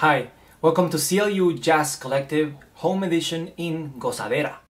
Hi, welcome to CLU Jazz Collective Home Edition in Gozadera.